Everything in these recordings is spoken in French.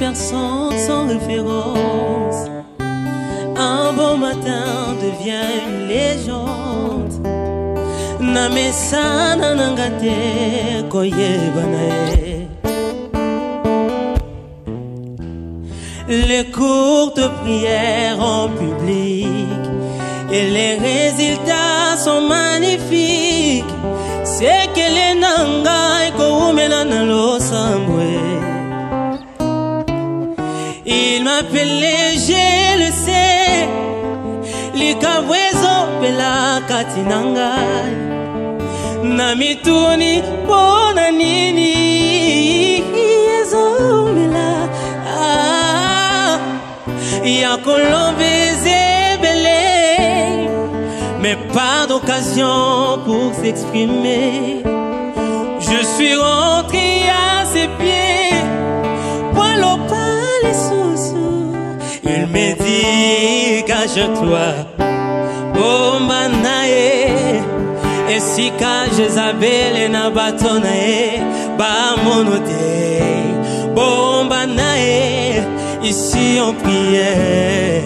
garçon sans référence. Un bon matin devient une légende. Namesana nangate koyebanae. Les courtes prières en public et les résultats sont magnifiques. C'est que les nangai Il m'appelait, je le sais, likabwezo pela katinangai. Na mituni bona nini? Ah, ya kolombeze belé mais pas d'occasion pour s'exprimer. Il me dit, cache-toi, oh manae, et si Jezabel na batonae, ba monote, bomba nae, ici on priait.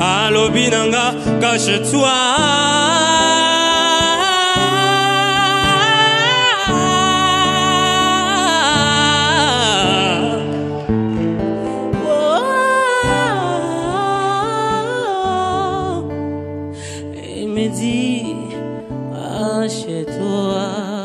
alobi nanga remedie à chez toi.